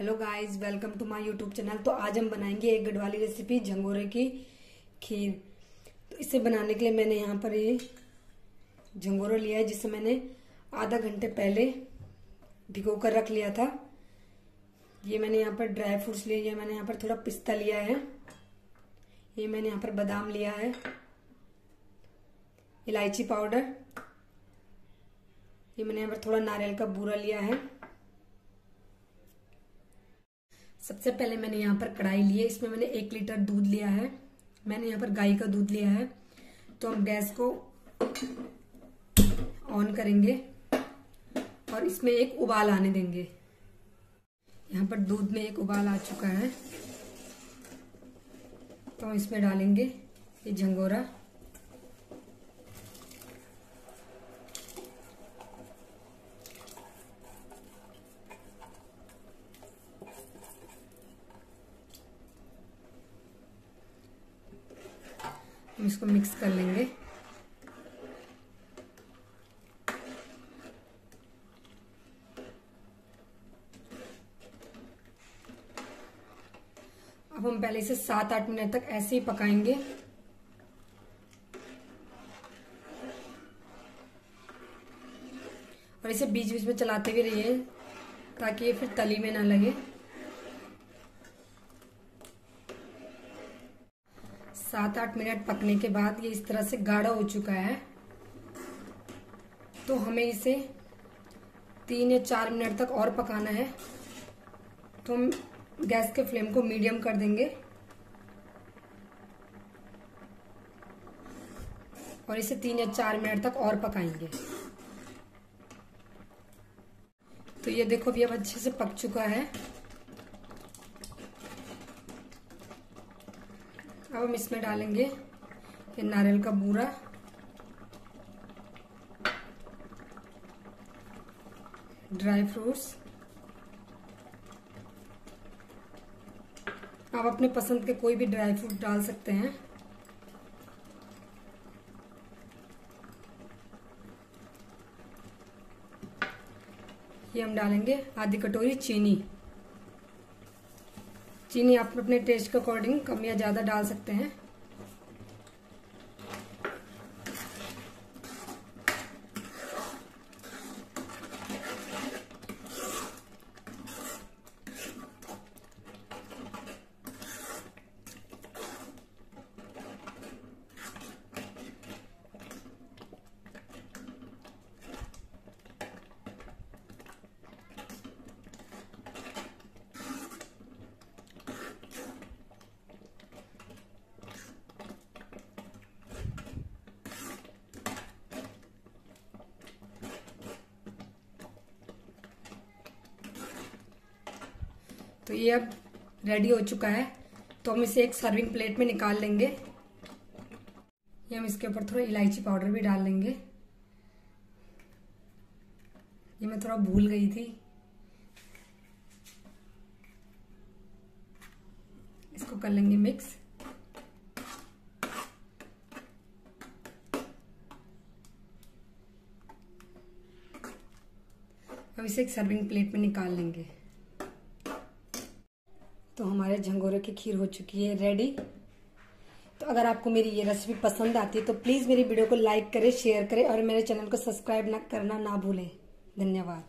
Hello guys welcome to my YouTube channel तो आज हम बनाएँगे एक गढ़वाली रेसिपी झंगोरे की खीर। तो इसे बनाने के लिए मैंने यहाँ पर ये झंगोरा लिया है, जिसे मैंने आधा घंटे पहले भिगो कर रख लिया था। ये मैंने यहाँ पर ड्राई फ्रूट्स लिए, ये मैंने यहाँ पर थोड़ा पिस्ता लिया है। ये मैंने यहाँ पर बादाम लिया है। इलायची पाउडर। ये मैंने यहाँ पर थोड़ा नारियल का बूरा लिया है। सबसे पहले मैंने यहाँ पर कढ़ाई ली है। इसमें मैंने एक लीटर दूध लिया है। मैंने यहाँ पर गाय का दूध लिया है। तो हम गैस को ऑन करेंगे और इसमें एक उबाल आने देंगे। यहाँ पर दूध में एक उबाल आ चुका है। तो हम इसमें डालेंगे ये झंगोरा। इसको मिक्स कर लेंगे। अब हम पहले इसे सात आठ मिनट तक ऐसे ही पकाएँगे। और इसे बीच बीच में चलाते भी रहिए, ताकि ये फिर तली में ना लगे। सात आठ मिनट पकने के बाद ये इस तरह से गाढ़ा हो चुका है। तो हमें इसे तीन या चार मिनट तक और पकाना है। तो हम गैस के फ्लेम को मीडियम कर देंगे। और इसे तीन या चार मिनट तक और पकाएँगे। तो ये देखो भी अब अच्छे से पक चुका है। अब हम इसमें डालेंगे ये नारियल का बूरा। ड्राई फ्रूट्स आप अपने पसंद के कोई भी ड्राई फ्रूट डाल सकते हैं। ये हम डालेंगे आधी कटोरी चीनी। चीनी आप अपने टेस्ट के अकॉर्डिंग कम या ज़्यादा डाल सकते हैं। तो ये अब रेडी हो चुका है। तो हम इसे एक सर्विंग प्लेट में निकाल लेंगे। ये हम इसके ऊपर थोड़ा इलायची पाउडर भी डाल लेंगे। ये मैं थोड़ा भूल गई थी। इसको कर लेंगे मिक्स अब इसे एक सर्विंग प्लेट में निकाल लेंगे। तो हमारे झंगोरे की खीर हो चुकी है रेडी तो अगर आपको मेरी ये रेसिपी पसंद आती है तो प्लीज़ मेरी वीडियो को लाइक करें शेयर करें और मेरे चैनल को सब्सक्राइब ना करना ना भूलें। धन्यवाद।